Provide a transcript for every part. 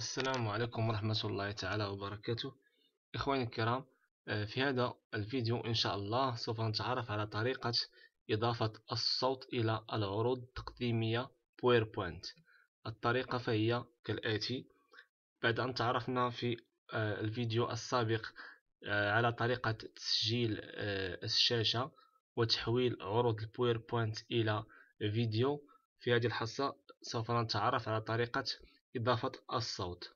السلام عليكم ورحمة الله تعالى وبركاته. إخواني الكرام آه، في هذا الفيديو إن شاء الله سوف نتعرف على طريقة إضافة الصوت إلى العروض التقديمية PowerPoint الطريقة فهي كالآتي. بعد أن تعرفنا في آه، الفيديو السابق آه، على طريقة تسجيل الشاشة وتحويل عروض ال PowerPoint إلى فيديو في هذه الحصة سوف نتعرف على طريقة إضافة الصوت.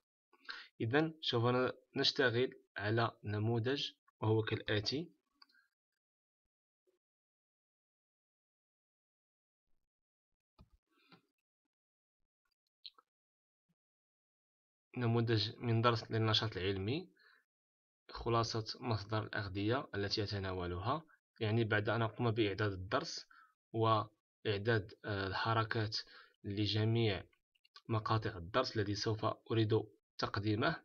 إذا سوف نشتغل على نموذج وهو كالآتي. نموذج من درس للنشاط العلمي. خلاصة مصدر الأغذية التي يتناولها يعني بعد أن أقوم بإعداد الدرس وإعداد آه، الحركات لجميع مقاطع الدرس الذي سوف أريد تقديمه.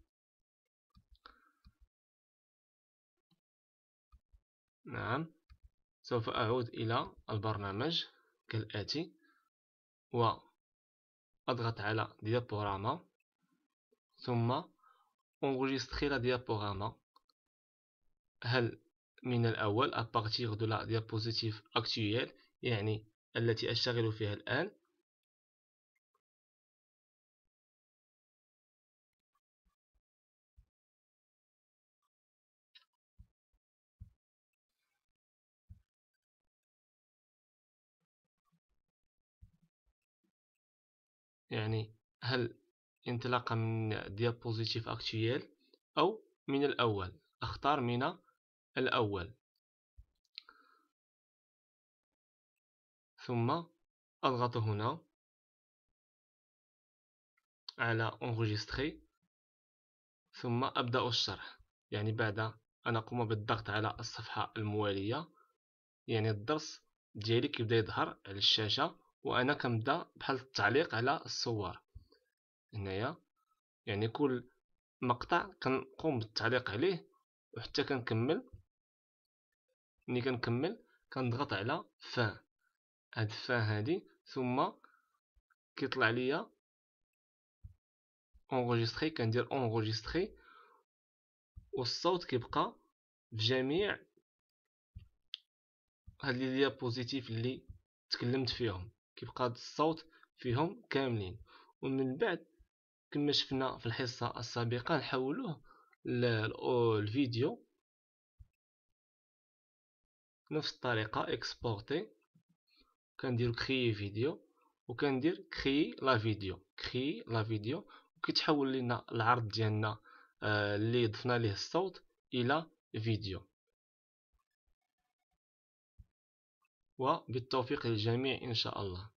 نعم سوف أعود إلى البرنامج كالآتي وأضغط على ديابوراما ثم enregistrer la diaporama. هل من الأول à partir de la diapositive يعني التي أشتغل فيها الآن. يعني هل انطلاقا من ديابوزيتيف اكتويل أو من الأول؟ أختار من الأول. ثم أضغط هنا على enregistrer ثم أبدأ الشرح. يعني بعد أن أقوم بالضغط على الصفحة الموالية يعني الدرس ديالي كيبدأ يظهر على الشاشة وأنا كنبدأ بحال التعليق على الصور. هنايا يعني كل مقطع كنقوم بالتعليق عليه وحتى كنكمل ملي كنكمل كنضغط على fin. هاد fin هادي ثم كيطلع ليا enregistrer كندير enregistrer والصوت كيبقى في جميع هاد les diapositives اللي تكلمت فيهم. كيبقى الصوت فيهم كاملين. ومن بعد كما شفنا في الحصة السابقة نحولوه للفيديو نفس الطريقة exporter كندير créer vidéo وكندير créer la vidéo créer la vidéo وكيتحول لنا العرض ديالنا آه، اللي ضفنا ليه الصوت إلى فيديو وبالتوفيق للجميع إن شاء الله.